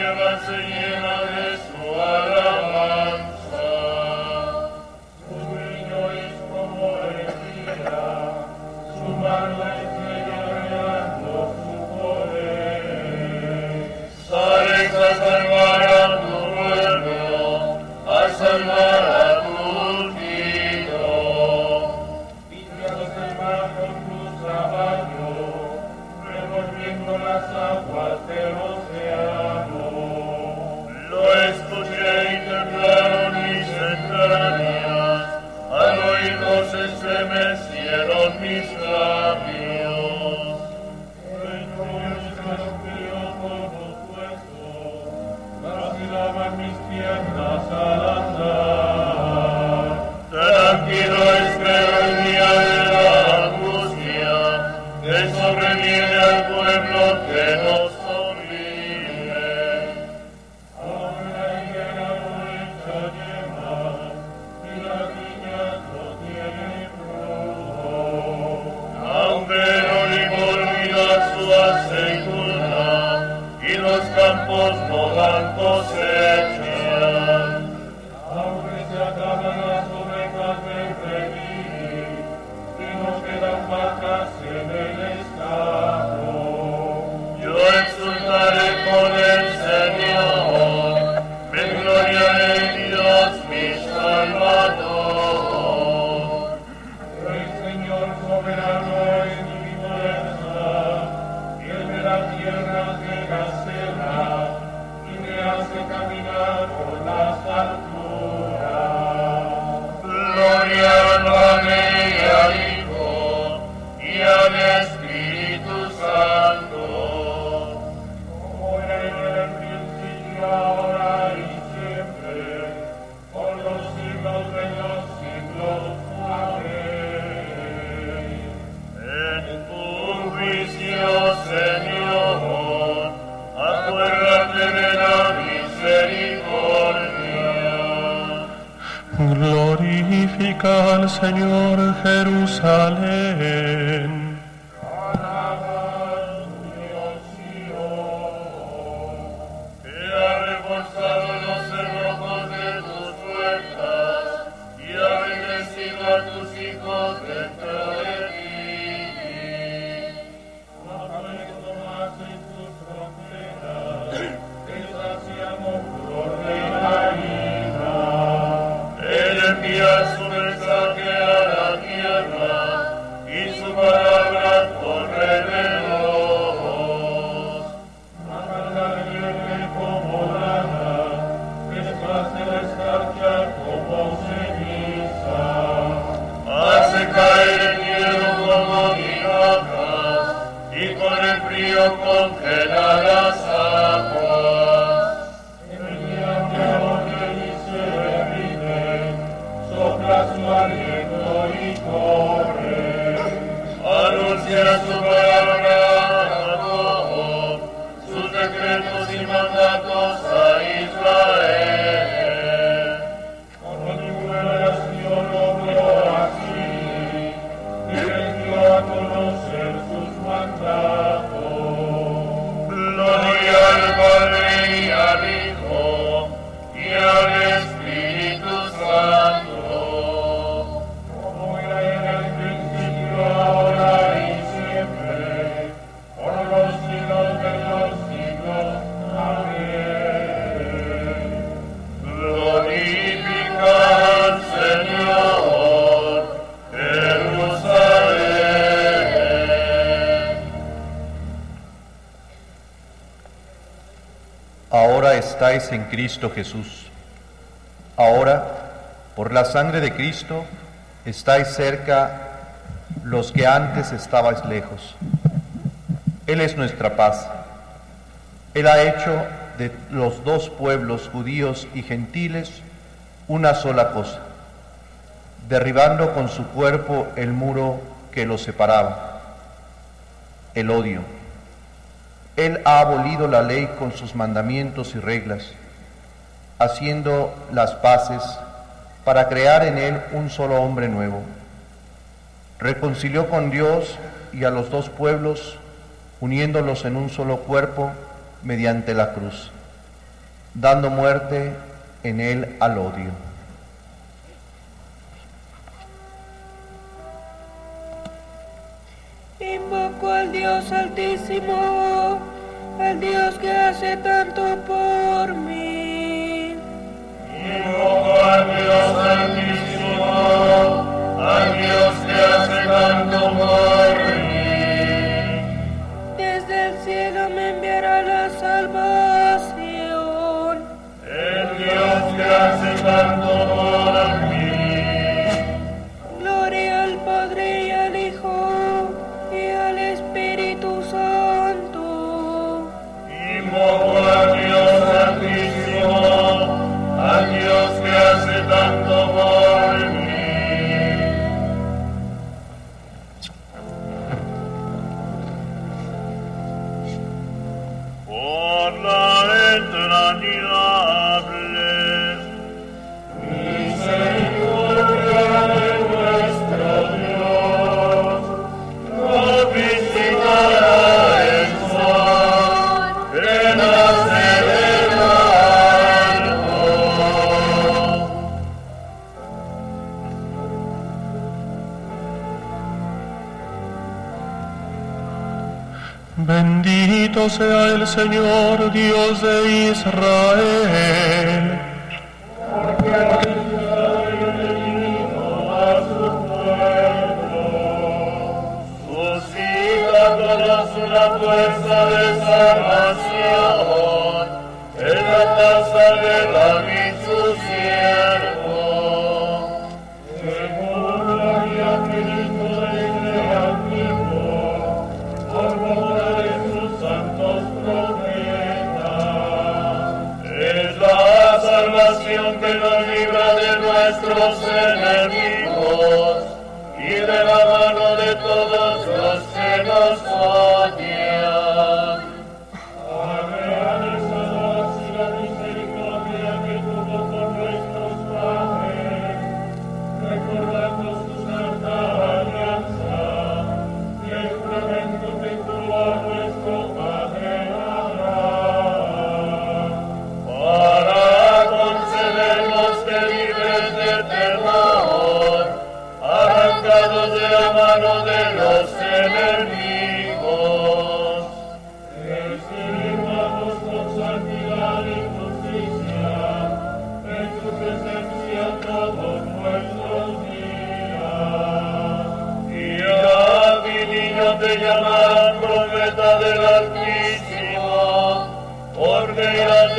La tierra se llena y con el frío congela las aguas. Anuncia su palabra a Jacob, sus decretos y mandatos en Cristo Jesús. Ahora, por la sangre de Cristo, estáis cerca los que antes estabais lejos. Él es nuestra paz. Él ha hecho de los dos pueblos, judíos y gentiles, una sola cosa, derribando con su cuerpo el muro que los separaba, el odio. Él ha abolido la ley con sus mandamientos y reglas, haciendo las paces para crear en él un solo hombre nuevo. Reconcilió con Dios y a los dos pueblos, uniéndolos en un solo cuerpo mediante la cruz, dando muerte en él al odio. Dios Altísimo, al Dios que hace tanto por mí. Invoco al Dios Altísimo, al Dios que hace tanto por mí. Desde el cielo me enviará la salvación. El Dios que hace tanto por mí. Dios que hace tanto por Bendito sea el Señor, Dios de Israel. Suscita todos una fuerza de salvación en la casa de David su. Nuestros enemigos y de la mano de todos los que nos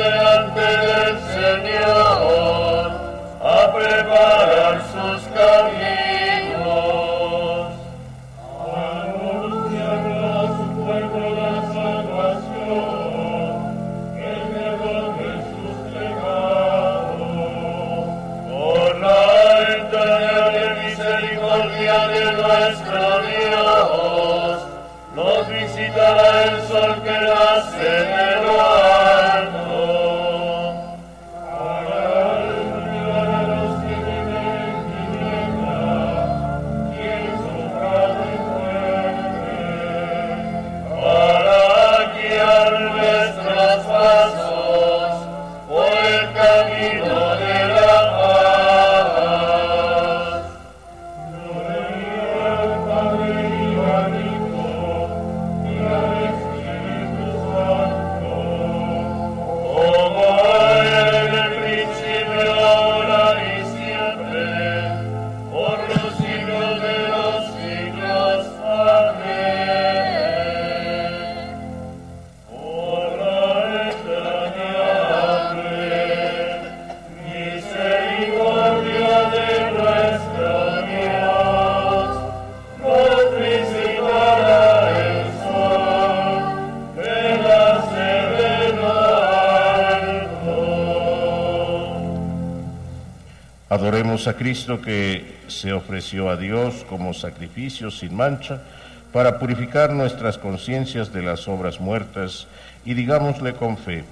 delante del Señor a preparar sus caminos, a anunciar a su pueblo la salvación, el perdón de sus pecados, por la entraña de misericordia de nuestro Dios, nos visitará. Adoremos a Cristo que se ofreció a Dios como sacrificio sin mancha para purificar nuestras conciencias de las obras muertas y digámosle con fe,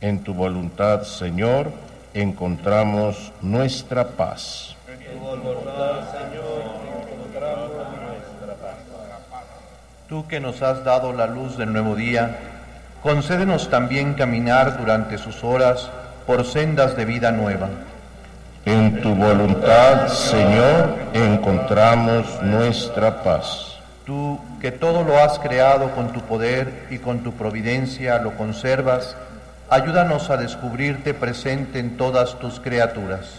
en tu voluntad, Señor, encontramos nuestra paz. Tú que nos has dado la luz del nuevo día, concédenos también caminar durante sus horas por sendas de vida nueva. En tu voluntad, Señor, encontramos nuestra paz. Tú que todo lo has creado con tu poder y con tu providencia lo conservas, ayúdanos a descubrirte presente en todas tus criaturas.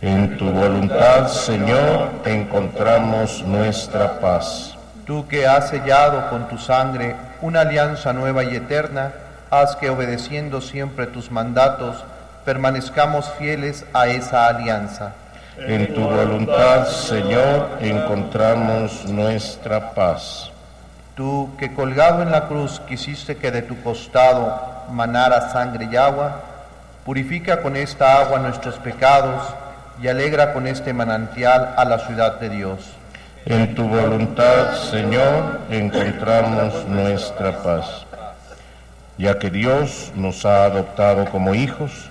En tu voluntad, Señor, encontramos nuestra paz. Tú que has sellado con tu sangre una alianza nueva y eterna, haz que obedeciendo siempre tus mandatos, permanezcamos fieles a esa alianza. En tu voluntad, Señor, encontramos nuestra paz. Tú que colgado en la cruz quisiste que de tu costado manara sangre y agua, purifica con esta agua nuestros pecados y alegra con este manantial a la ciudad de Dios. En tu voluntad, Señor, encontramos nuestra paz. Ya que Dios nos ha adoptado como hijos,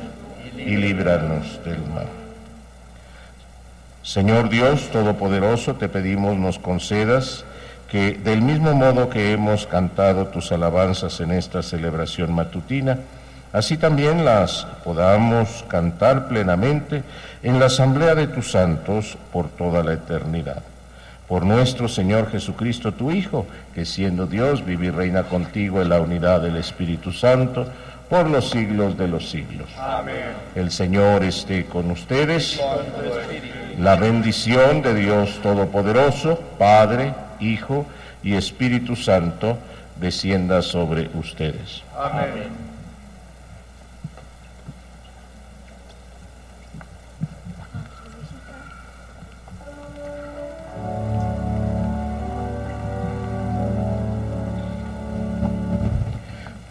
y líbranos del mal. Señor Dios Todopoderoso, te pedimos nos concedas que del mismo modo que hemos cantado tus alabanzas en esta celebración matutina, así también las podamos cantar plenamente en la asamblea de tus santos por toda la eternidad. Por nuestro Señor Jesucristo, tu Hijo, que siendo Dios vive y reina contigo en la unidad del Espíritu Santo, por los siglos de los siglos. Amén. El Señor esté con ustedes. La bendición de Dios Todopoderoso, Padre, Hijo y Espíritu Santo, descienda sobre ustedes. Amén.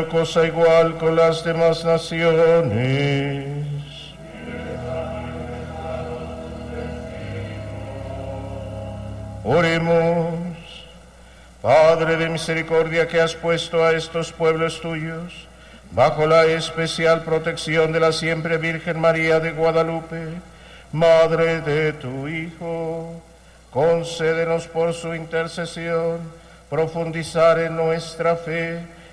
Cosa igual con las demás naciones. Oremos, Padre de misericordia que has puesto a estos pueblos tuyos bajo la especial protección de la siempre Virgen María de Guadalupe, Madre de tu Hijo, concédenos por su intercesión profundizar en nuestra fe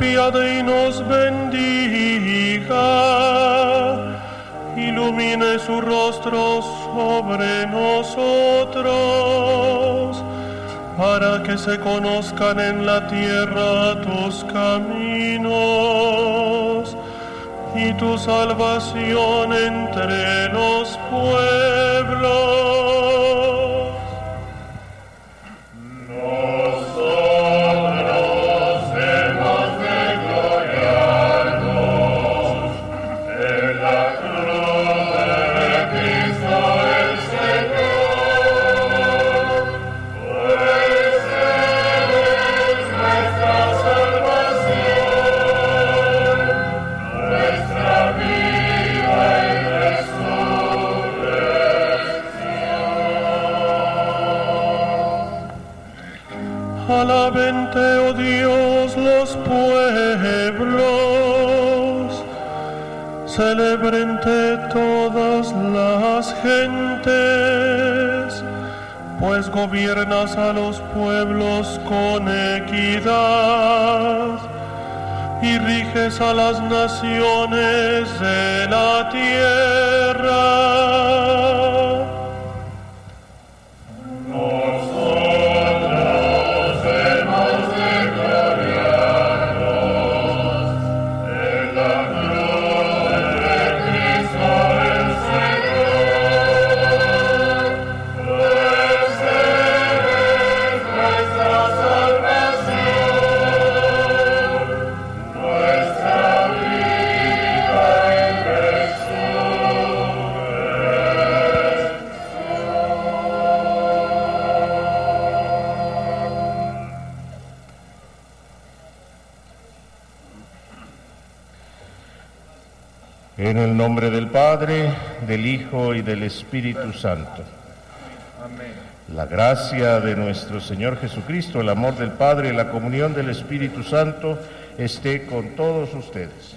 Y nos bendiga, ilumine su rostro sobre nosotros, para que se conozcan en la tierra tus caminos y tu salvación entre los pueblos. Padre, del Hijo y del Espíritu Santo. La gracia de nuestro Señor Jesucristo, el amor del Padre y la comunión del Espíritu Santo esté con todos ustedes.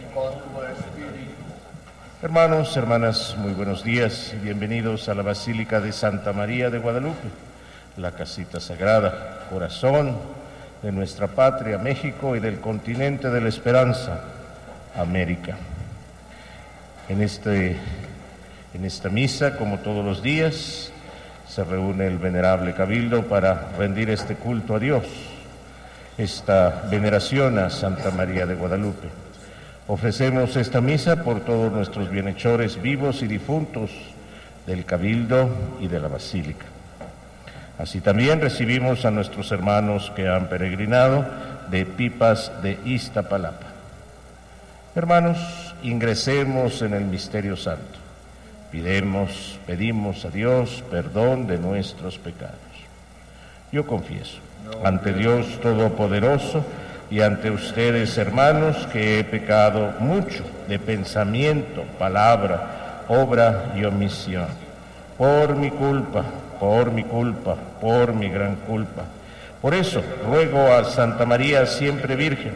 Hermanos, hermanas, muy buenos días y bienvenidos a la Basílica de Santa María de Guadalupe, la casita sagrada, corazón de nuestra patria México y del continente de la esperanza, América en este En esta misa, como todos los días, se reúne el venerable cabildo para rendir este culto a Dios, esta veneración a Santa María de Guadalupe. Ofrecemos esta misa por todos nuestros bienhechores vivos y difuntos del cabildo y de la basílica. Así también recibimos a nuestros hermanos que han peregrinado de Pipas de Iztapalapa. Hermanos, ingresemos en el misterio santo. Pidemos, pedimos a Dios perdón de nuestros pecados. Yo confieso ante Dios Todopoderoso y ante ustedes, hermanos, que he pecado mucho de pensamiento, palabra, obra y omisión. Por mi culpa, por mi culpa, por mi gran culpa. Por eso ruego a Santa María siempre Virgen,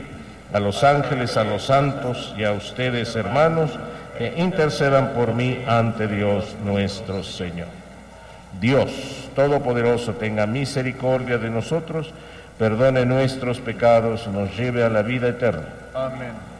a los ángeles, a los santos y a ustedes, hermanos, que intercedan por mí ante Dios nuestro Señor. Dios Todopoderoso tenga misericordia de nosotros, perdone nuestros pecados, nos lleve a la vida eterna. Amén.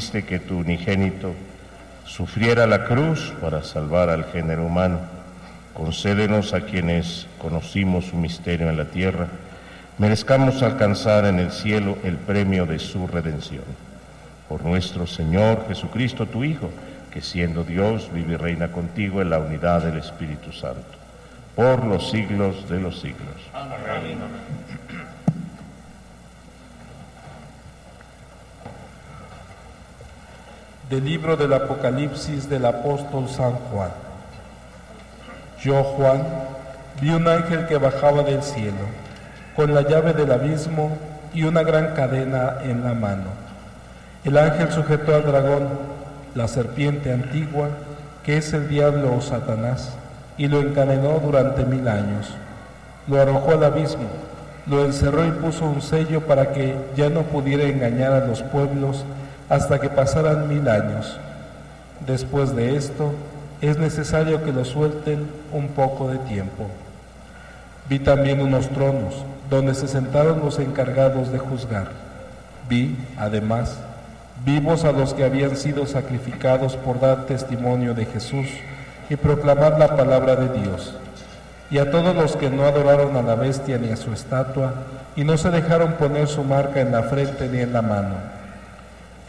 Que tu unigénito sufriera la cruz para salvar al género humano, concédenos a quienes conocimos su misterio en la tierra, merezcamos alcanzar en el cielo el premio de su redención. Por nuestro Señor Jesucristo, tu Hijo, que siendo Dios vive y reina contigo en la unidad del Espíritu Santo, por los siglos de los siglos. Del libro del Apocalipsis del apóstol San Juan. Yo, Juan, vi un ángel que bajaba del cielo, con la llave del abismo y una gran cadena en la mano. El ángel sujetó al dragón, la serpiente antigua, que es el diablo o Satanás, y lo encadenó durante mil años. Lo arrojó al abismo, lo encerró y puso un sello para que ya no pudiera engañar a los pueblos hasta que pasaran mil años. Después de esto, es necesario que lo suelten un poco de tiempo. Vi también unos tronos, donde se sentaron los encargados de juzgar. Vi, además, vivos a los que habían sido sacrificados por dar testimonio de Jesús y proclamar la palabra de Dios, y a todos los que no adoraron a la bestia ni a su estatua, y no se dejaron poner su marca en la frente ni en la mano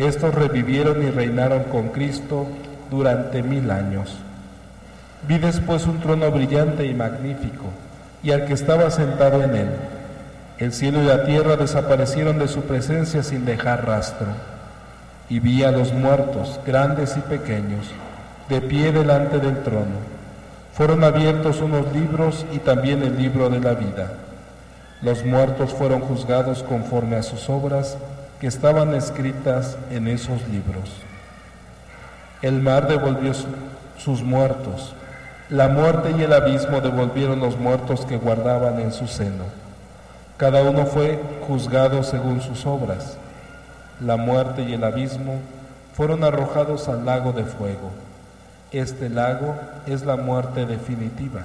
estos revivieron y reinaron con Cristo durante mil años. Vi después un trono brillante y magnífico, y al que estaba sentado en él. El cielo y la tierra desaparecieron de su presencia sin dejar rastro. Y vi a los muertos, grandes y pequeños, de pie delante del trono. Fueron abiertos unos libros y también el libro de la vida. Los muertos fueron juzgados conforme a sus obras que estaban escritas en esos libros. El mar devolvió sus muertos, la muerte y el abismo devolvieron los muertos que guardaban en su seno. Cada uno fue juzgado según sus obras. La muerte y el abismo fueron arrojados al lago de fuego. Este lago es la muerte definitiva.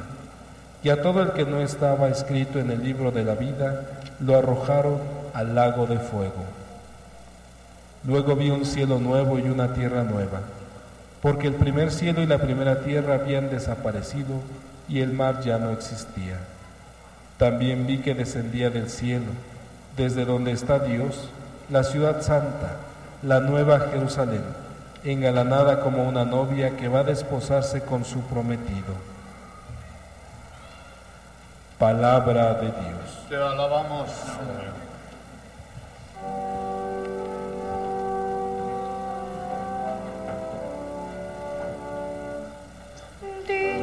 y a todo el que no estaba escrito en el libro de la vida lo arrojaron al lago de fuego. Luego vi un cielo nuevo y una tierra nueva, porque el primer cielo y la primera tierra habían desaparecido y el mar ya no existía. También vi que descendía del cielo, desde donde está Dios, la ciudad santa, la nueva Jerusalén, engalanada como una novia que va a desposarse con su prometido. Palabra de Dios. Te alabamos.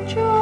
Esté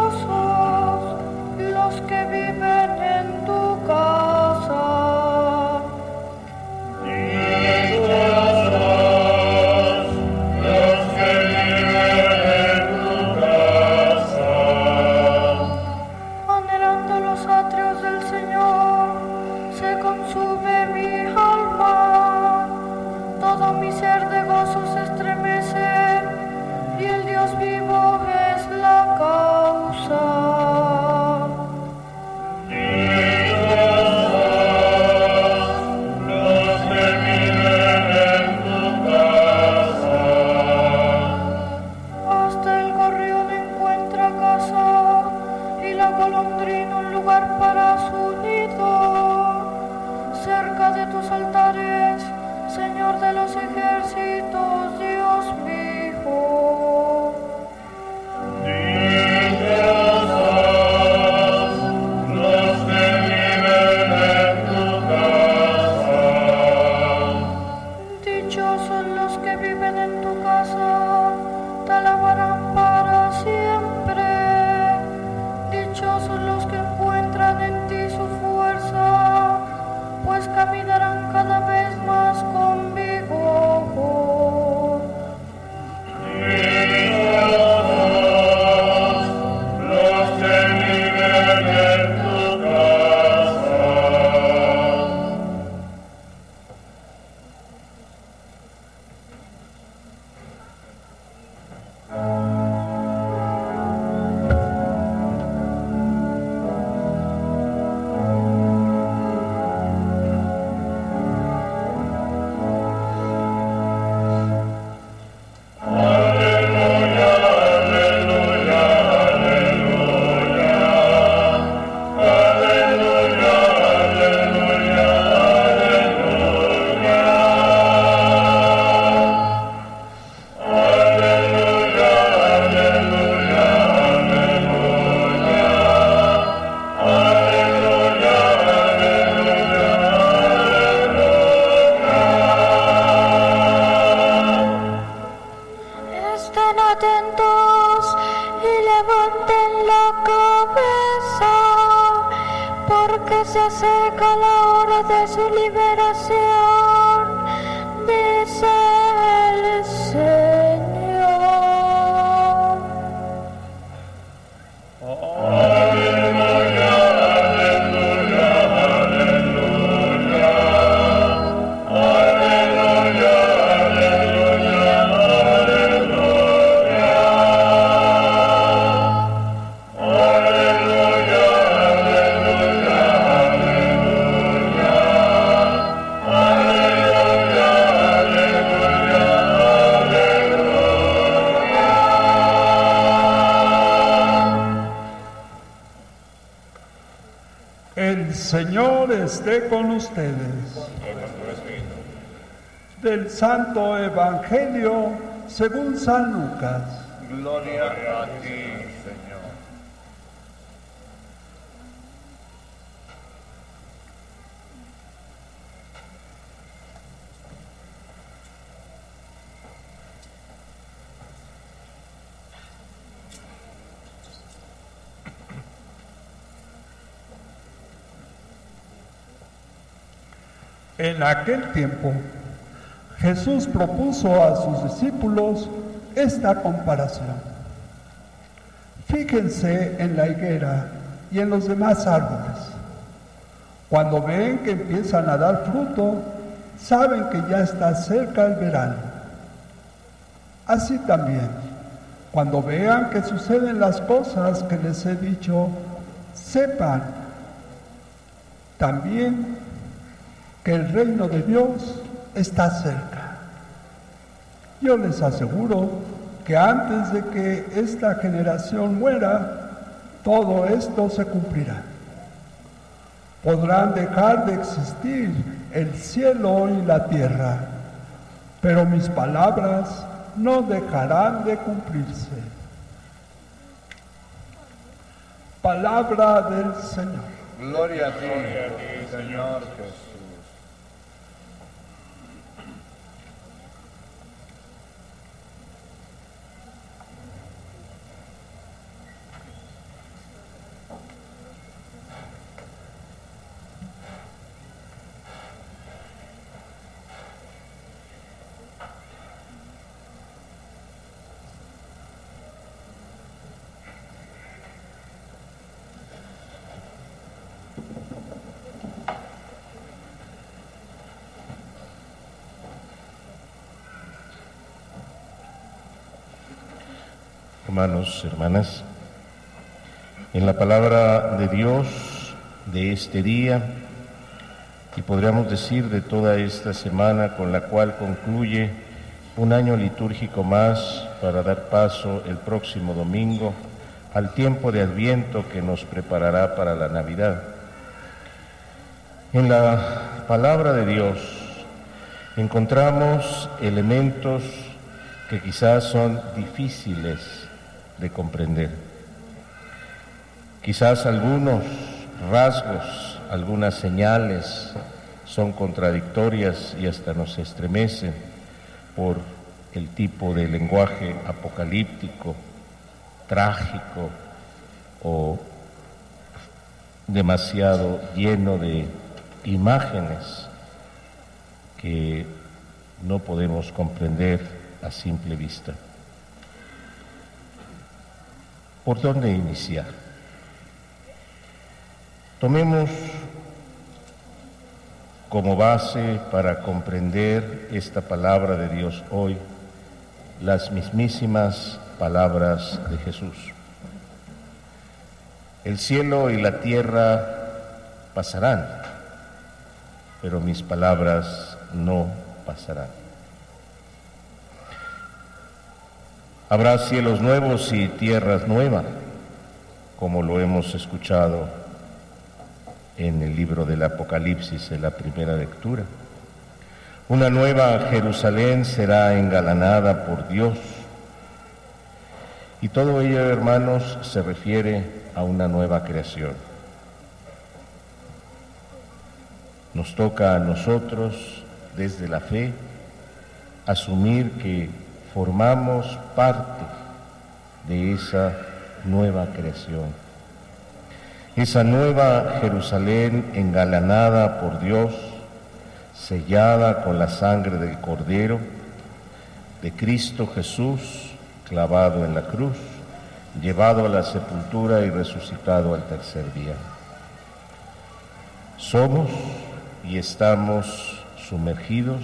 Santo Evangelio según San Lucas. Gloria a ti, Señor. En aquel tiempo, Jesús propuso a sus discípulos esta comparación. Fíjense en la higuera y en los demás árboles. Cuando ven que empiezan a dar fruto, saben que ya está cerca el verano. Así también, cuando vean que suceden las cosas que les he dicho, sepan también que el reino de Dios está cerca. Yo les aseguro que antes de que esta generación muera, todo esto se cumplirá. Podrán dejar de existir el cielo y la tierra, pero mis palabras no dejarán de cumplirse. Palabra del Señor. Gloria a ti, Señor Jesús. Hermanos, hermanas, en la palabra de Dios de este día y podríamos decir de toda esta semana con la cual concluye un año litúrgico más para dar paso el próximo domingo al tiempo de Adviento que nos preparará para la Navidad. En la palabra de Dios encontramos elementos que quizás son difíciles de comprender. Quizás algunos rasgos, algunas señales son contradictorias y hasta nos estremecen por el tipo de lenguaje apocalíptico, trágico o demasiado lleno de imágenes que no podemos comprender a simple vista. ¿Por dónde iniciar? Tomemos como base para comprender esta palabra de Dios hoy las mismísimas palabras de Jesús. El cielo y la tierra pasarán, pero mis palabras no pasarán. Habrá cielos nuevos y tierras nuevas, como lo hemos escuchado en el libro del Apocalipsis en la primera lectura. Una nueva Jerusalén será engalanada por Dios. Y todo ello, hermanos, se refiere a una nueva creación. Nos toca a nosotros, desde la fe, asumir que formamos parte de esa nueva creación. Esa nueva Jerusalén engalanada por Dios, sellada con la sangre del Cordero, de Cristo Jesús clavado en la cruz, llevado a la sepultura y resucitado al tercer día. Somos y estamos sumergidos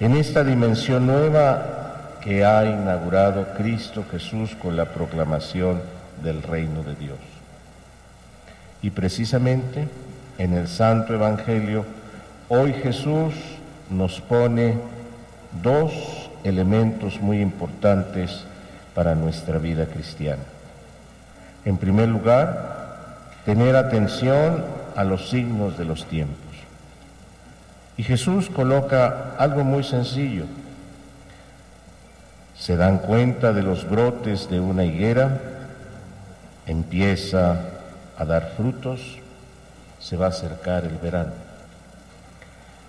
en esta dimensión nueva que ha inaugurado Cristo Jesús con la proclamación del reino de Dios. Y precisamente en el Santo Evangelio, hoy Jesús nos pone dos elementos muy importantes para nuestra vida cristiana. En primer lugar, tener atención a los signos de los tiempos. Y Jesús coloca algo muy sencillo, se dan cuenta de los brotes de una higuera, empieza a dar frutos, se va a acercar el verano.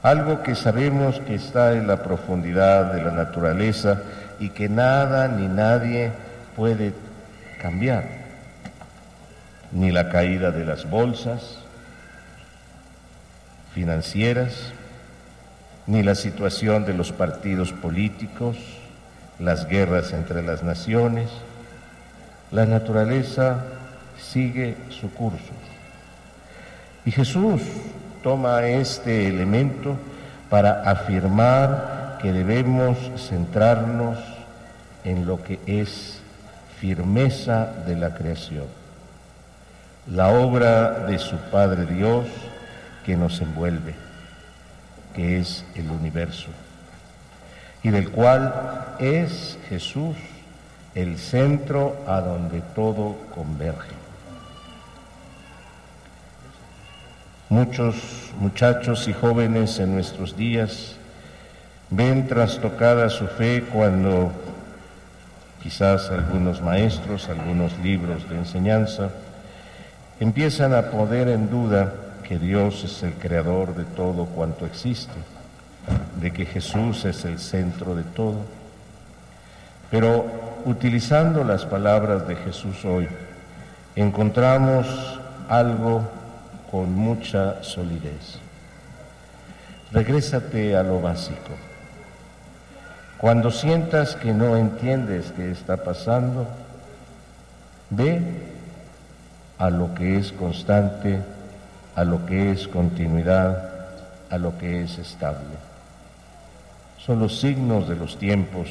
Algo que sabemos que está en la profundidad de la naturaleza y que nada ni nadie puede cambiar. Ni la caída de las bolsas financieras, ni la situación de los partidos políticos, las guerras entre las naciones, la naturaleza sigue su curso. Y Jesús toma este elemento para afirmar que debemos centrarnos en lo que es firmeza de la creación. la obra de su Padre Dios que nos envuelve, que es el universo, y del cual es Jesús el centro a donde todo converge. Muchos muchachos y jóvenes en nuestros días ven trastocada su fe cuando quizás algunos maestros, algunos libros de enseñanza, empiezan a poner en duda que Dios es el creador de todo cuanto existe, de que Jesús es el centro de todo. Pero utilizando las palabras de Jesús hoy, encontramos algo con mucha solidez. Regrésate a lo básico. Cuando sientas que no entiendes qué está pasando, ve a lo que es constante, a lo que es continuidad, a lo que es estable. Son los signos de los tiempos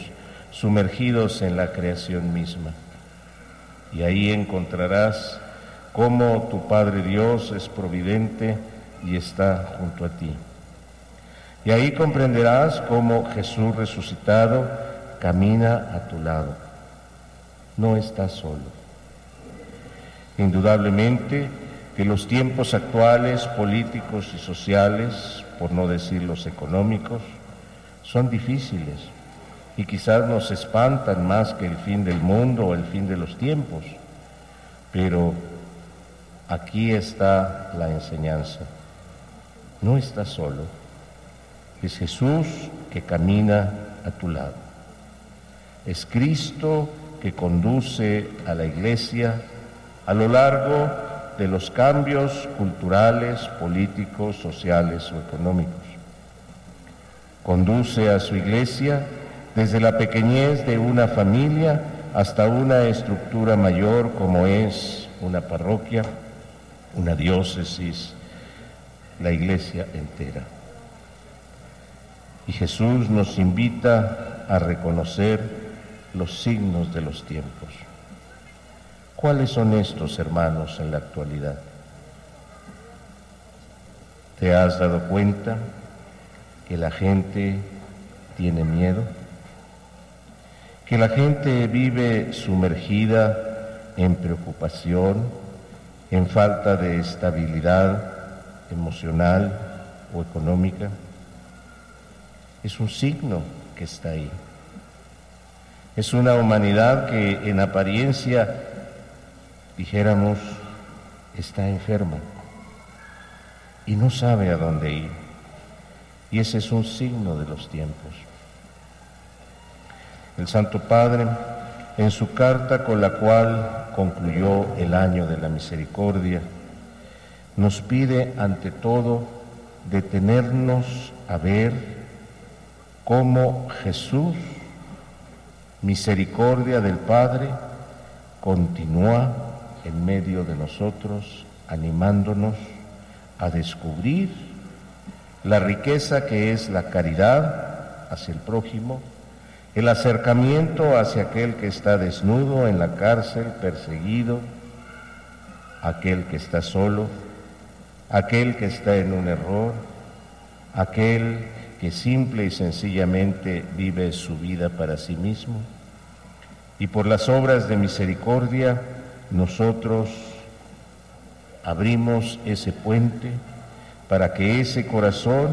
sumergidos en la creación misma. Y ahí encontrarás cómo tu Padre Dios es providente y está junto a ti. Y ahí comprenderás cómo Jesús resucitado camina a tu lado. No estás solo. Indudablemente que los tiempos actuales, políticos y sociales, por no decir los económicos, son difíciles y quizás nos espantan más que el fin del mundo o el fin de los tiempos. Pero aquí está la enseñanza. No estás solo. Es Jesús que camina a tu lado. Es Cristo que conduce a la iglesia a lo largo de los cambios culturales, políticos, sociales o económicos. Conduce a su iglesia desde la pequeñez de una familia hasta una estructura mayor como es una parroquia, una diócesis, la iglesia entera. Y Jesús nos invita a reconocer los signos de los tiempos. ¿Cuáles son estos, hermanos, en la actualidad? ¿Te has dado cuenta que la gente tiene miedo? ¿Que la gente vive sumergida en preocupación, en falta de estabilidad emocional o económica? Es un signo que está ahí. Es una humanidad que en apariencia dijéramos, está enfermo y no sabe a dónde ir. Y ese es un signo de los tiempos. El Santo Padre, en su carta con la cual concluyó el año de la misericordia, nos pide ante todo detenernos a ver cómo Jesús, misericordia del Padre, continúa en medio de nosotros, animándonos a descubrir la riqueza que es la caridad hacia el prójimo, el acercamiento hacia aquel que está desnudo en la cárcel, perseguido, aquel que está solo, aquel que está en un error, aquel que simple y sencillamente vive su vida para sí mismo. Y por las obras de misericordia, nosotros abrimos ese puente para que ese corazón,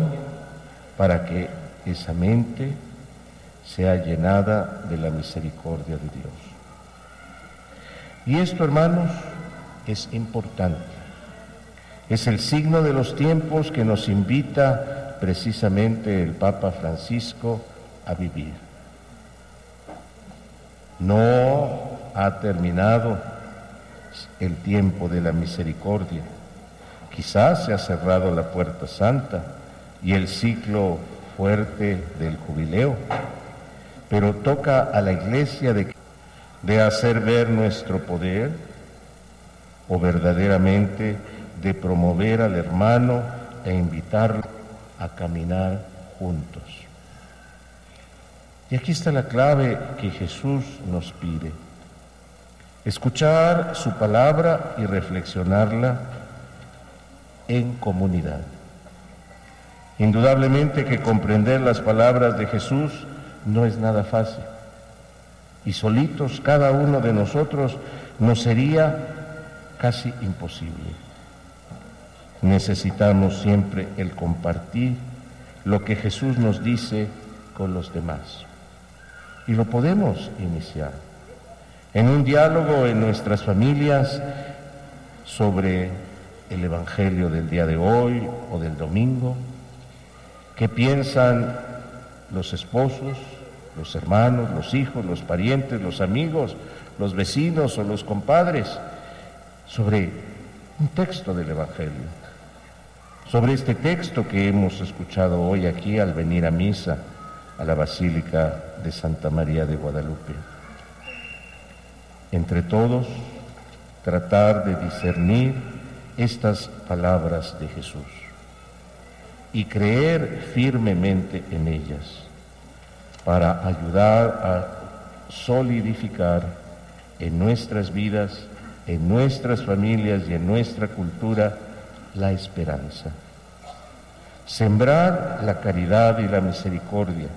para que esa mente sea llenada de la misericordia de Dios. Y esto, hermanos, es importante. Es el signo de los tiempos que nos invita precisamente el Papa Francisco a vivir. No ha terminado el tiempo de la misericordia. Quizás se ha cerrado la puerta santa y el ciclo fuerte del jubileo, pero toca a la iglesia de, de hacer ver nuestro poder o verdaderamente de promover al hermano e invitarlo a caminar juntos. Y aquí está la clave que Jesús nos pide escuchar su palabra y reflexionarla en comunidad. Indudablemente que comprender las palabras de Jesús no es nada fácil. Y solitos cada uno de nosotros nos sería casi imposible. Necesitamos siempre el compartir lo que Jesús nos dice con los demás. Y lo podemos iniciar en un diálogo en nuestras familias sobre el Evangelio del día de hoy o del domingo, qué piensan los esposos, los hermanos, los hijos, los parientes, los amigos, los vecinos o los compadres sobre un texto del Evangelio, sobre este texto que hemos escuchado hoy aquí al venir a misa a la Basílica de Santa María de Guadalupe. Entre todos tratar de discernir estas palabras de Jesús y creer firmemente en ellas para ayudar a solidificar en nuestras vidas, en nuestras familias y en nuestra cultura la esperanza. Sembrar la caridad y la misericordia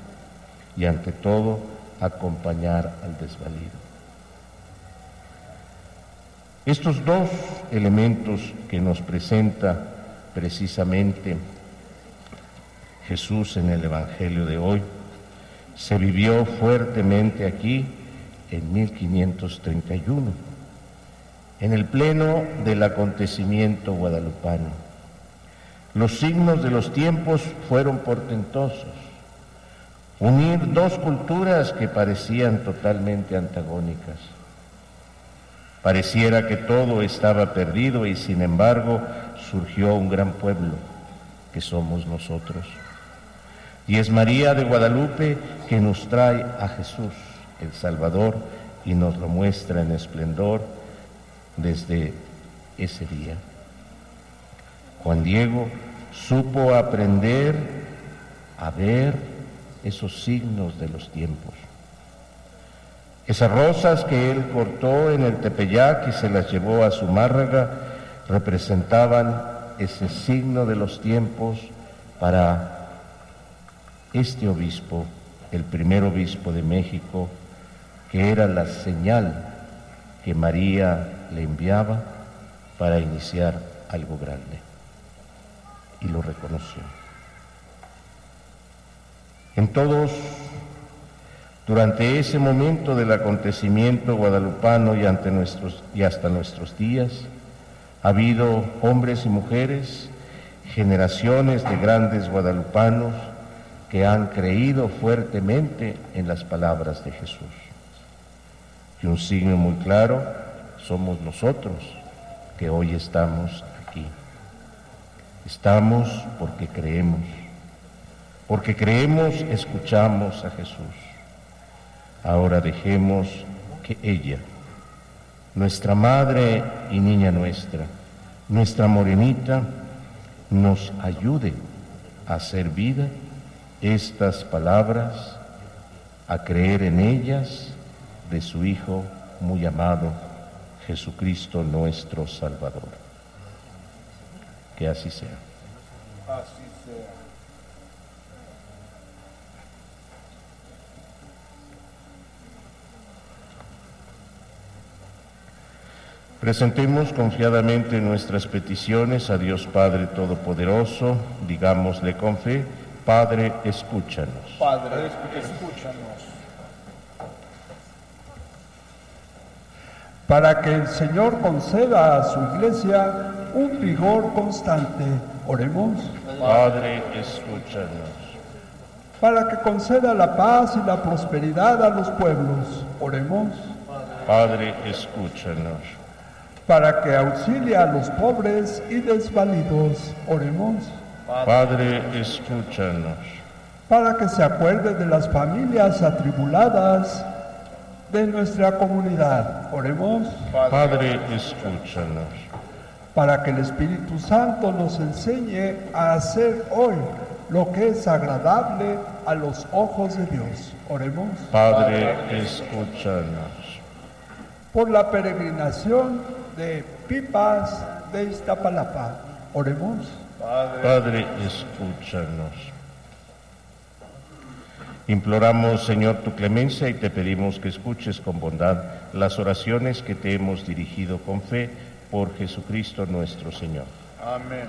y ante todo acompañar al desvalido. Estos dos elementos que nos presenta precisamente Jesús en el Evangelio de hoy, se vivió fuertemente aquí en 1531, en el pleno del acontecimiento guadalupano. Los signos de los tiempos fueron portentosos. Unir dos culturas que parecían totalmente antagónicas Pareciera que todo estaba perdido y sin embargo surgió un gran pueblo que somos nosotros. Y es María de Guadalupe que nos trae a Jesús, el Salvador, y nos lo muestra en esplendor desde ese día. Juan Diego supo aprender a ver esos signos de los tiempos esas rosas que él cortó en el Tepeyac y se las llevó a su márraga representaban ese signo de los tiempos para este obispo, el primer obispo de México, que era la señal que María le enviaba para iniciar algo grande. Y lo reconoció. En todos durante ese momento del acontecimiento guadalupano y, ante nuestros, y hasta nuestros días, ha habido hombres y mujeres, generaciones de grandes guadalupanos que han creído fuertemente en las palabras de Jesús. Y un signo muy claro somos nosotros que hoy estamos aquí. Estamos porque creemos. Porque creemos, escuchamos a Jesús. Ahora dejemos que ella, nuestra madre y niña nuestra, nuestra morenita, nos ayude a hacer vida estas palabras, a creer en ellas de su Hijo muy amado, Jesucristo nuestro Salvador. Que así sea. Presentemos confiadamente nuestras peticiones a Dios Padre Todopoderoso, digámosle con fe, Padre, escúchanos. Padre, escúchanos. Para que el Señor conceda a su iglesia un vigor constante, oremos. Padre, escúchanos. Para que conceda la paz y la prosperidad a los pueblos, oremos. Padre, escúchanos para que auxilie a los pobres y desvalidos. Oremos. Padre, escúchanos. Para que se acuerde de las familias atribuladas de nuestra comunidad. Oremos. Padre, escúchanos. Para que el Espíritu Santo nos enseñe a hacer hoy lo que es agradable a los ojos de Dios. Oremos. Padre, escúchanos por la peregrinación de Pipas de Iztapalapa. Oremos. Padre, escúchanos. Imploramos, Señor, tu clemencia y te pedimos que escuches con bondad las oraciones que te hemos dirigido con fe por Jesucristo nuestro Señor. Amén.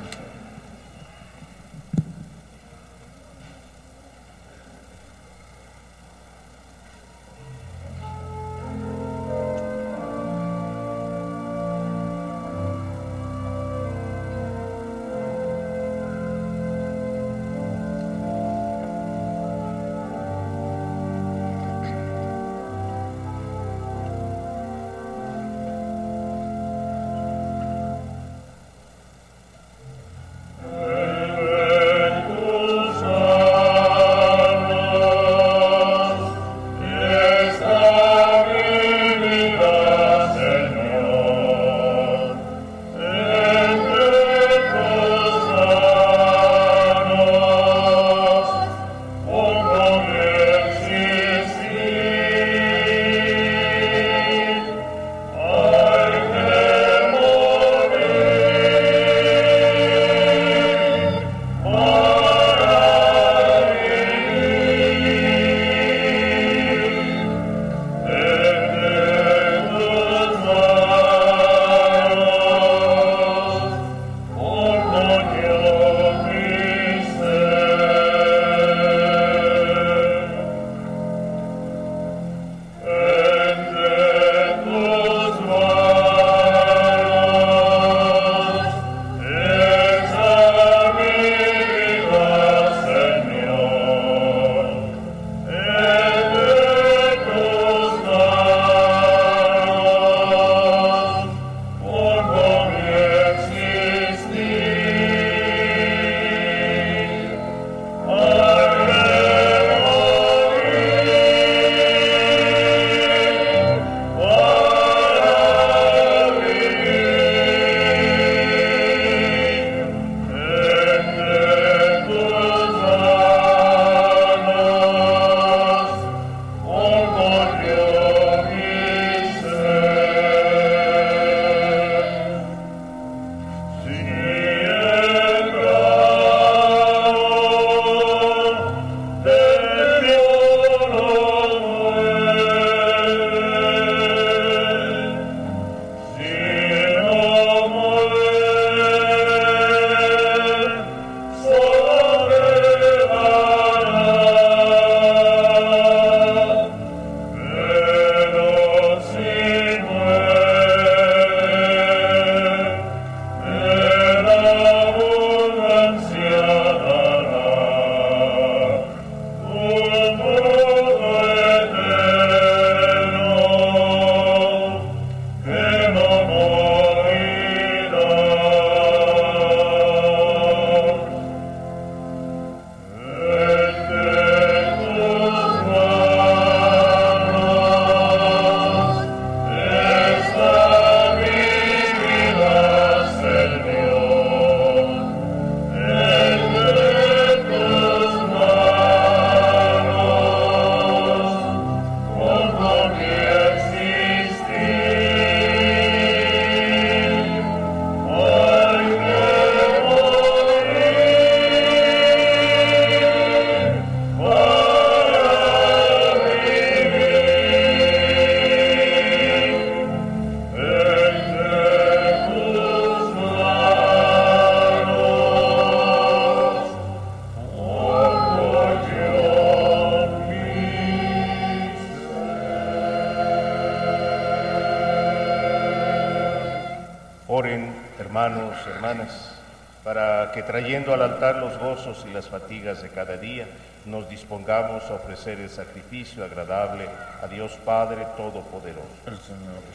Gozos y las fatigas de cada día, nos dispongamos a ofrecer el sacrificio agradable a Dios Padre Todopoderoso. El Señor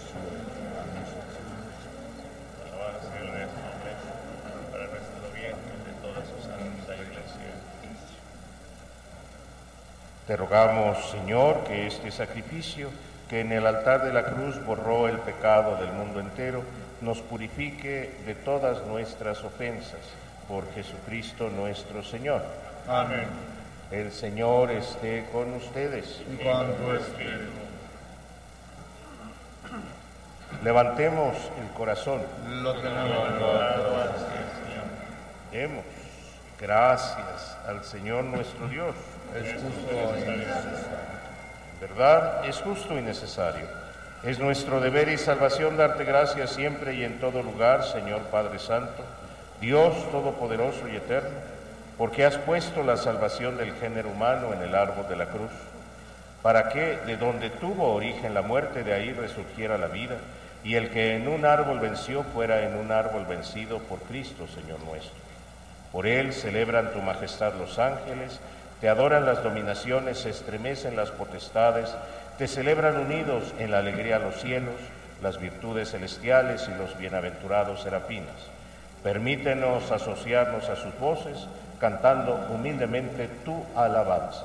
Te rogamos, Señor, que este sacrificio, que en el altar de la cruz borró el pecado del mundo entero, nos purifique de todas nuestras ofensas por Jesucristo nuestro Señor. Amén. El Señor esté con ustedes. Y con tu espíritu. Levantemos el corazón. Lo tenemos Demos gracias al Señor nuestro Dios. Es justo y necesario. ¿Verdad? Es justo y necesario. Es nuestro deber y salvación darte gracias siempre y en todo lugar, Señor Padre Santo, Dios Todopoderoso y Eterno, porque has puesto la salvación del género humano en el árbol de la cruz, para que de donde tuvo origen la muerte, de ahí resurgiera la vida, y el que en un árbol venció fuera en un árbol vencido por Cristo, Señor nuestro. Por él celebran tu majestad los ángeles, te adoran las dominaciones, se estremecen las potestades, te celebran unidos en la alegría los cielos, las virtudes celestiales y los bienaventurados serafinas. Permítenos asociarnos a sus voces, cantando humildemente tu alabanza.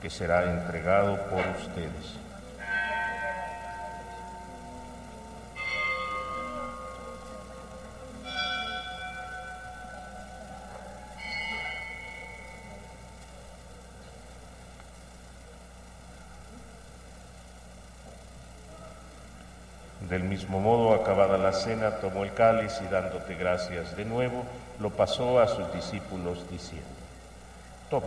que será entregado por ustedes. Del mismo modo, acabada la cena, tomó el cáliz y dándote gracias de nuevo, lo pasó a sus discípulos diciendo, toma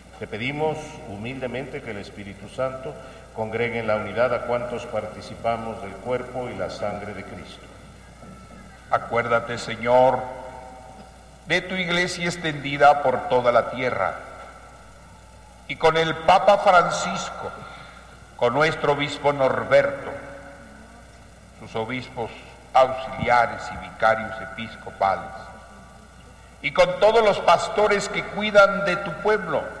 Te pedimos humildemente que el Espíritu Santo congregue en la unidad a cuantos participamos del cuerpo y la sangre de Cristo. Acuérdate, Señor, de tu iglesia extendida por toda la tierra y con el Papa Francisco, con nuestro obispo Norberto, sus obispos auxiliares y vicarios episcopales, y con todos los pastores que cuidan de tu pueblo,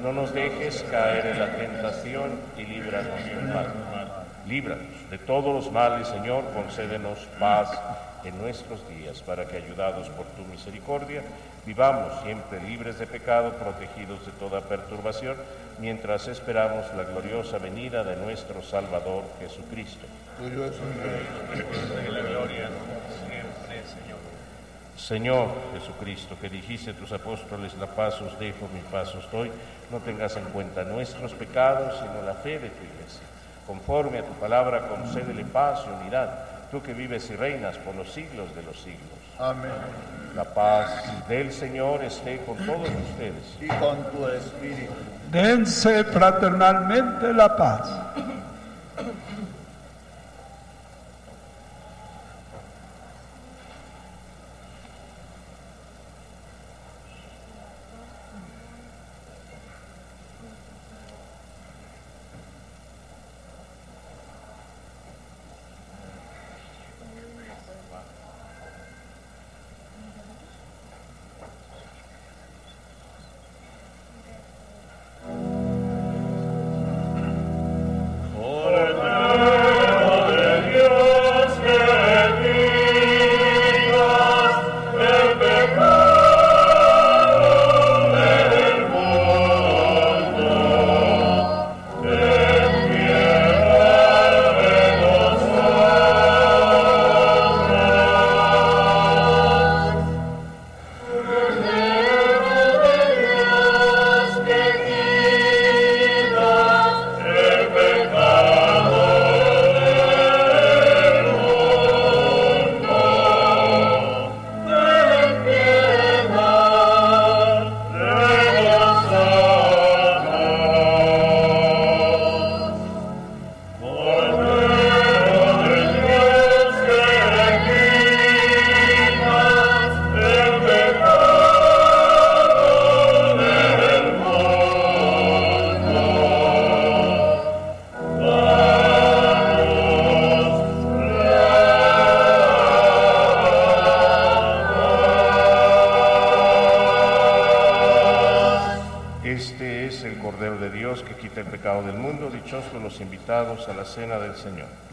No nos dejes caer en la tentación y líbranos del mal. Líbranos de todos los males, Señor, concédenos paz en nuestros días, para que, ayudados por tu misericordia, vivamos siempre libres de pecado, protegidos de toda perturbación, mientras esperamos la gloriosa venida de nuestro Salvador Jesucristo. Tuyo es un rey, la gloria. Señor Jesucristo, que dijiste a tus apóstoles, la paz os dejo, mi paz os doy, no tengas en cuenta nuestros pecados, sino la fe de tu iglesia. Conforme a tu palabra, concédele paz y unidad tú que vives y reinas por los siglos de los siglos. Amén. La paz del Señor esté con todos ustedes. Y con tu espíritu. Dense fraternalmente la paz.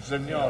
Señor. Señor,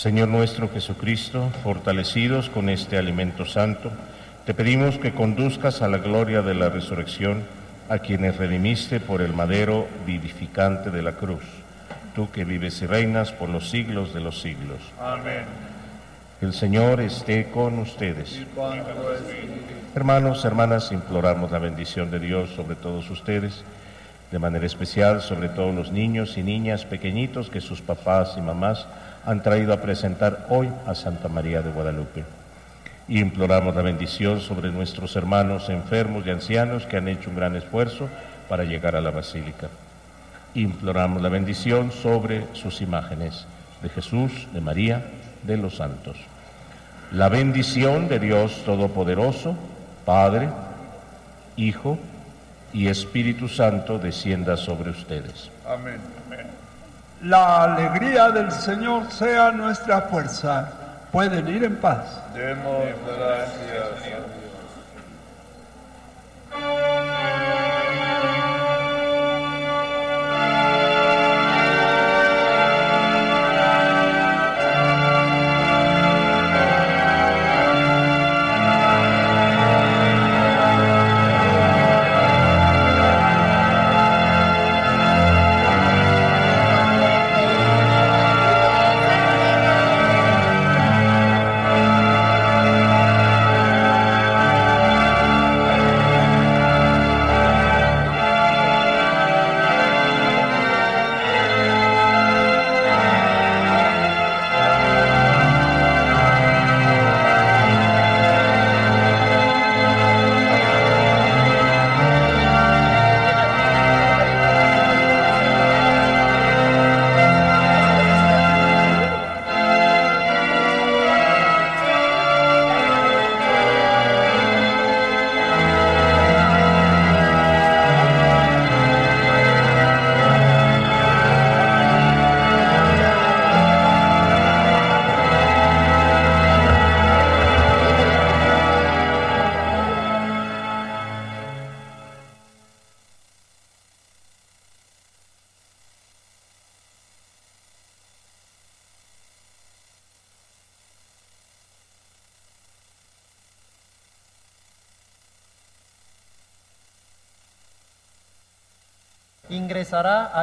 Señor nuestro Jesucristo, fortalecidos con este alimento santo, te pedimos que conduzcas a la gloria de la resurrección a quienes redimiste por el madero vivificante de la cruz, tú que vives y reinas por los siglos de los siglos. Amén. El Señor esté con ustedes. Hermanos, hermanas, imploramos la bendición de Dios sobre todos ustedes, de manera especial sobre todos los niños y niñas pequeñitos que sus papás y mamás han traído a presentar hoy a Santa María de Guadalupe. Y imploramos la bendición sobre nuestros hermanos enfermos y ancianos que han hecho un gran esfuerzo para llegar a la basílica. Imploramos la bendición sobre sus imágenes de Jesús, de María, de los santos. La bendición de Dios Todopoderoso, Padre, Hijo y Espíritu Santo descienda sobre ustedes. Amén. La alegría del Señor sea nuestra fuerza. Pueden ir en paz. Demos gracias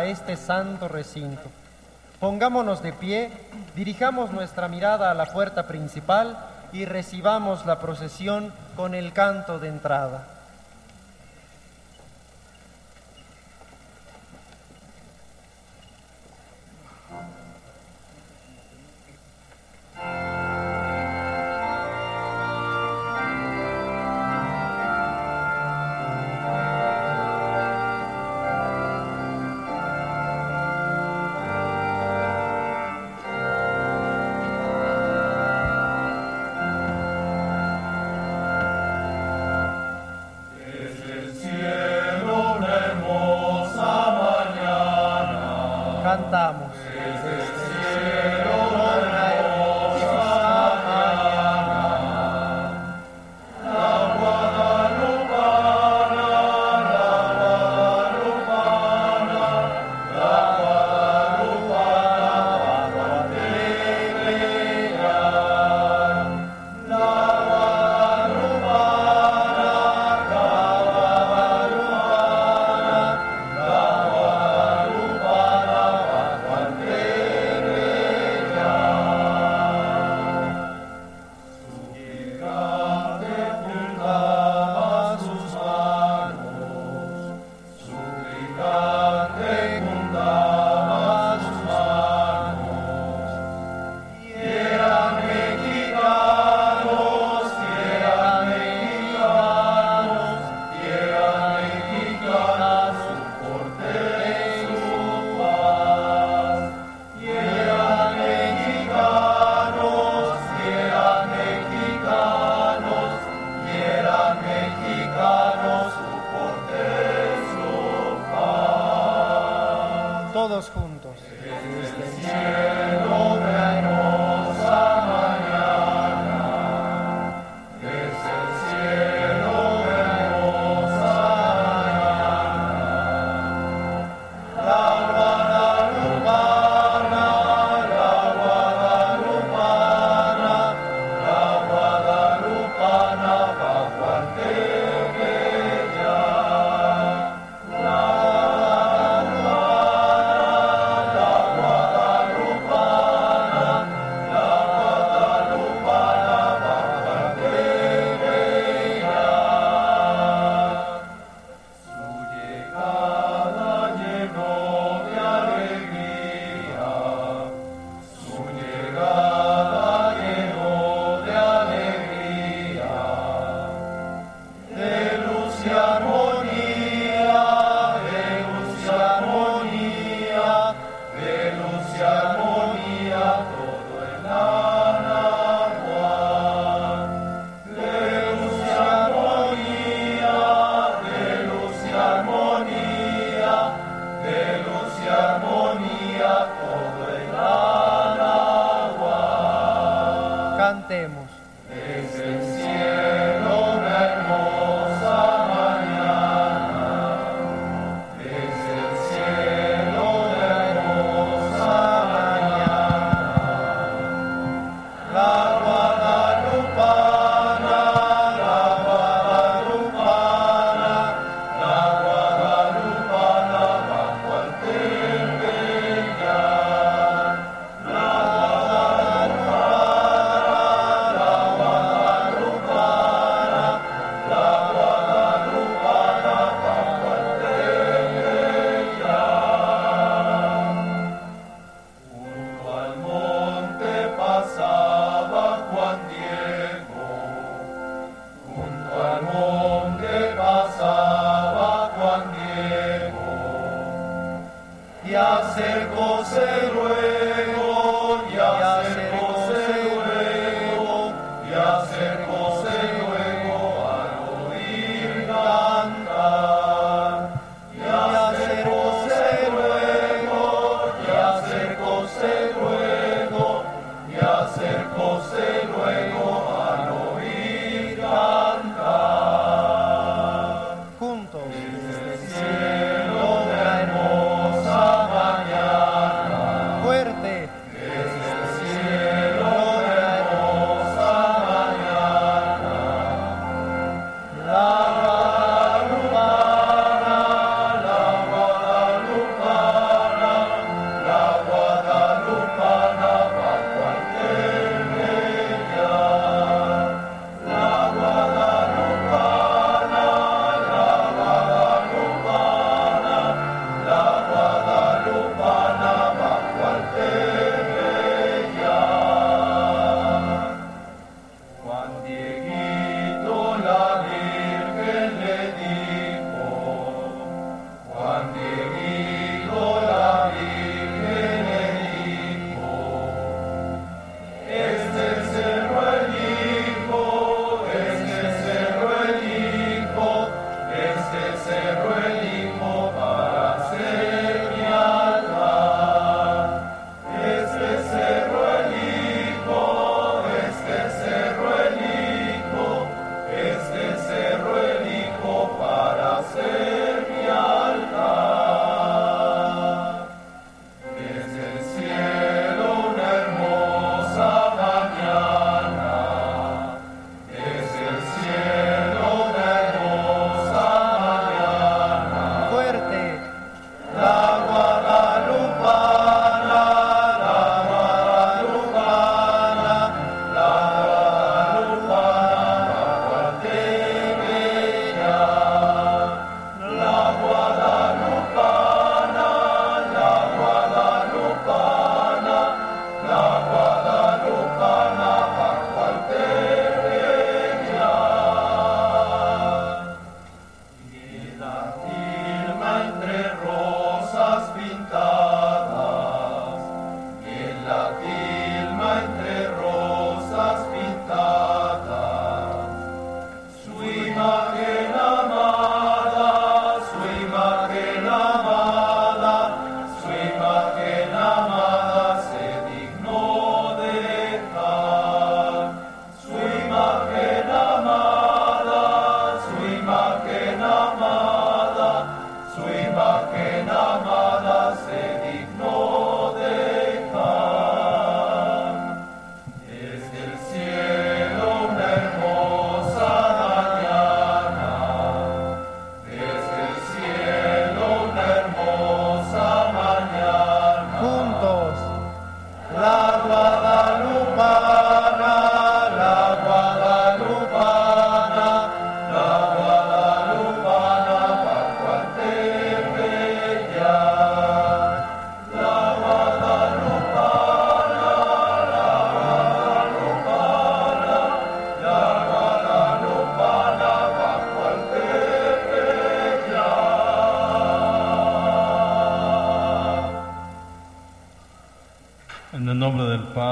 este santo recinto. Pongámonos de pie, dirijamos nuestra mirada a la puerta principal y recibamos la procesión con el canto de entrada. 가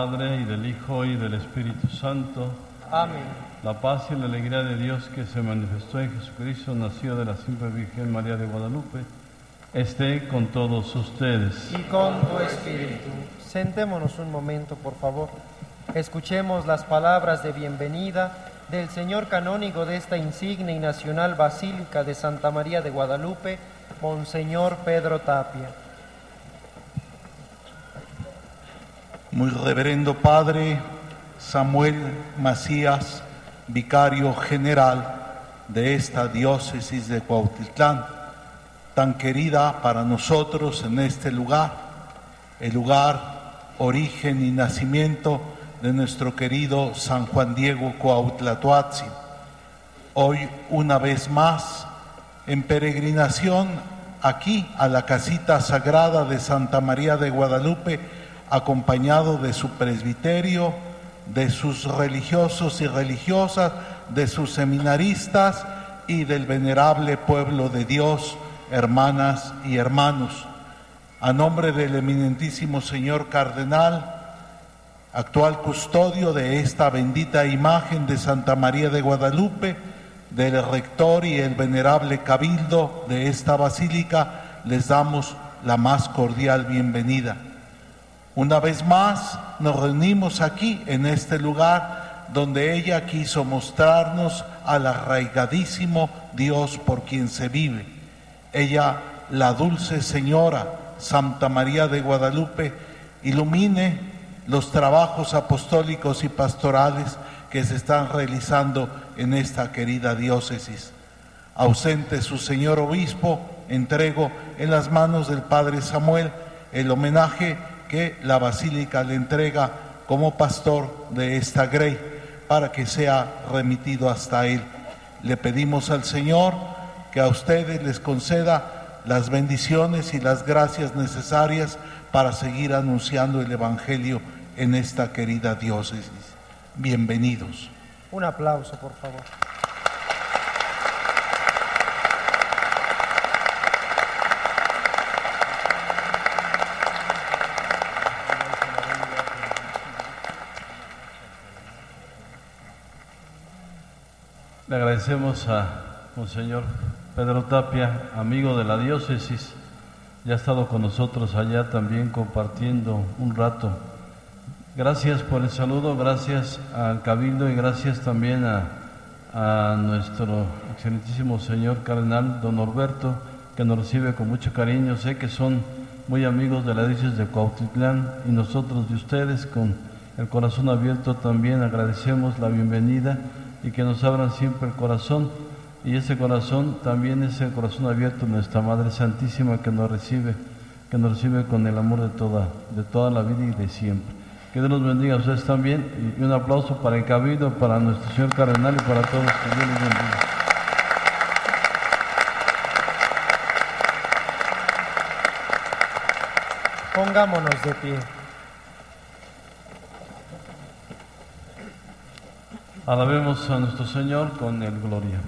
Padre, y del Hijo, y del Espíritu Santo. Amén. La paz y la alegría de Dios que se manifestó en Jesucristo, nacido de la simple Virgen María de Guadalupe, esté con todos ustedes. Y con tu espíritu. Sentémonos un momento, por favor. Escuchemos las palabras de bienvenida del señor canónigo de esta insigne y nacional Basílica de Santa María de Guadalupe, Monseñor Pedro Tapia. Muy reverendo Padre Samuel Macías, vicario general de esta diócesis de Cuautitlán, tan querida para nosotros en este lugar, el lugar, origen y nacimiento de nuestro querido San Juan Diego Cuautlatoatzin. Hoy, una vez más, en peregrinación aquí a la casita sagrada de Santa María de Guadalupe, acompañado de su presbiterio, de sus religiosos y religiosas, de sus seminaristas y del venerable pueblo de Dios, hermanas y hermanos. A nombre del eminentísimo señor cardenal, actual custodio de esta bendita imagen de Santa María de Guadalupe, del rector y el venerable cabildo de esta basílica, les damos la más cordial bienvenida. Una vez más nos reunimos aquí en este lugar donde ella quiso mostrarnos al arraigadísimo Dios por quien se vive. Ella, la dulce Señora Santa María de Guadalupe, ilumine los trabajos apostólicos y pastorales que se están realizando en esta querida diócesis. Ausente su señor obispo, entrego en las manos del Padre Samuel el homenaje que la Basílica le entrega como pastor de esta grey para que sea remitido hasta él. Le pedimos al Señor que a ustedes les conceda las bendiciones y las gracias necesarias para seguir anunciando el Evangelio en esta querida diócesis. Bienvenidos. Un aplauso, por favor. Agradecemos a Monseñor Pedro Tapia, amigo de la diócesis, ya ha estado con nosotros allá también compartiendo un rato. Gracias por el saludo, gracias al Cabildo y gracias también a, a nuestro excelentísimo señor cardenal don Norberto, que nos recibe con mucho cariño. Sé que son muy amigos de la diócesis de Cuautitlán y nosotros de ustedes con el corazón abierto también agradecemos la bienvenida y que nos abran siempre el corazón. Y ese corazón también es el corazón abierto de nuestra Madre Santísima que nos recibe, que nos recibe con el amor de toda, de toda la vida y de siempre. Que Dios los bendiga a ustedes también y un aplauso para el Cabildo, para nuestro señor Cardenal y para todos. Que Dios los bendiga. Pongámonos de pie. Alabemos a nuestro Señor con el gloria.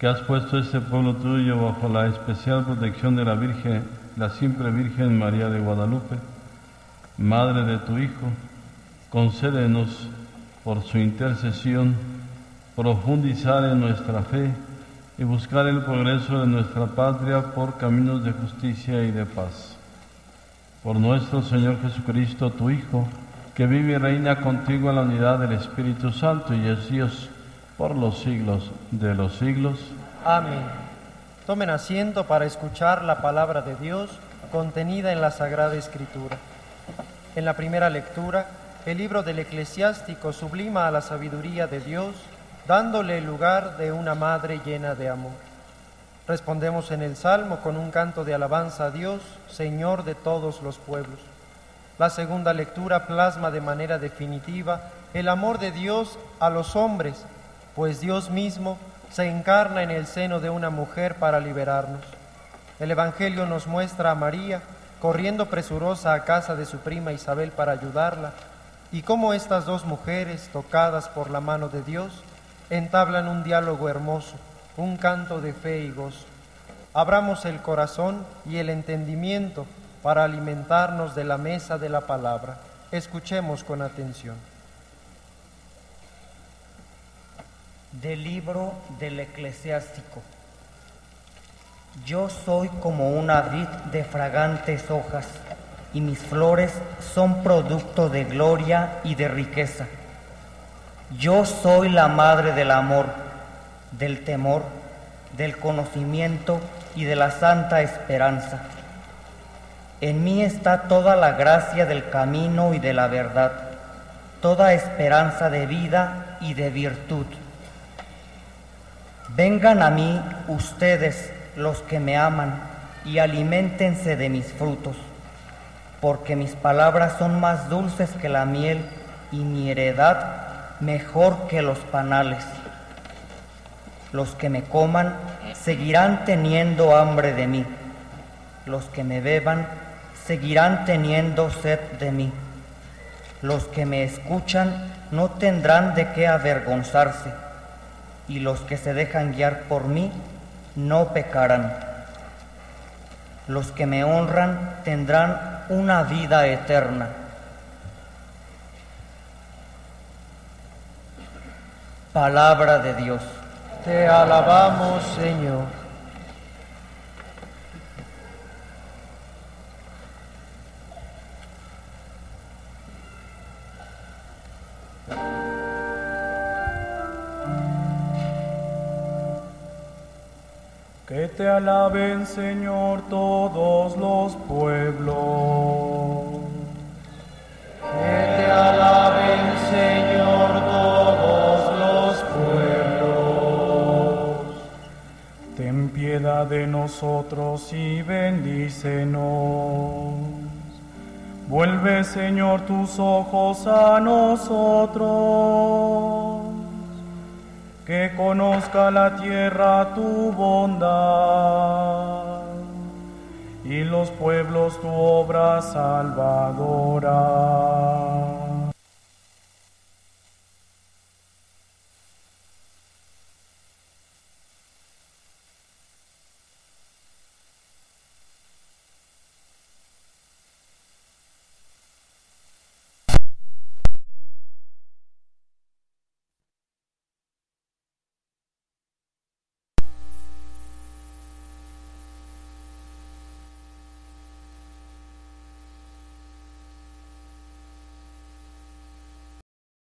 Que has puesto este pueblo tuyo bajo la especial protección de la Virgen, la siempre Virgen María de Guadalupe, Madre de tu Hijo, concédenos por su intercesión profundizar en nuestra fe y buscar el progreso de nuestra patria por caminos de justicia y de paz. Por nuestro Señor Jesucristo, tu Hijo, que vive y reina contigo en la unidad del Espíritu Santo y es Dios por los siglos de los siglos. Amén. Tomen asiento para escuchar la palabra de Dios contenida en la Sagrada Escritura. En la primera lectura, el libro del eclesiástico sublima a la sabiduría de Dios, dándole el lugar de una madre llena de amor. Respondemos en el Salmo con un canto de alabanza a Dios, Señor de todos los pueblos. La segunda lectura plasma de manera definitiva el amor de Dios a los hombres, pues Dios mismo se encarna en el seno de una mujer para liberarnos. El Evangelio nos muestra a María corriendo presurosa a casa de su prima Isabel para ayudarla, y cómo estas dos mujeres, tocadas por la mano de Dios, entablan un diálogo hermoso, un canto de fe y gozo. Abramos el corazón y el entendimiento para alimentarnos de la mesa de la palabra. Escuchemos con atención. Del libro del eclesiástico. Yo soy como una vid de fragantes hojas, y mis flores son producto de gloria y de riqueza. Yo soy la madre del amor, del temor, del conocimiento y de la santa esperanza. En mí está toda la gracia del camino y de la verdad, toda esperanza de vida y de virtud. Vengan a mí ustedes los que me aman y aliméntense de mis frutos, porque mis palabras son más dulces que la miel y mi heredad mejor que los panales. Los que me coman seguirán teniendo hambre de mí. Los que me beban seguirán teniendo sed de mí. Los que me escuchan no tendrán de qué avergonzarse, y los que se dejan guiar por mí no pecarán. Los que me honran tendrán una vida eterna. Palabra de Dios. Te alabamos, Señor. Que te alaben, Señor, todos los pueblos. Que te alaben, Señor, todos los pueblos. Ten piedad de nosotros y bendícenos. Vuelve, Señor, tus ojos a nosotros. Que conozca la tierra tu bondad y los pueblos tu obra salvadora.